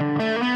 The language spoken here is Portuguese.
Música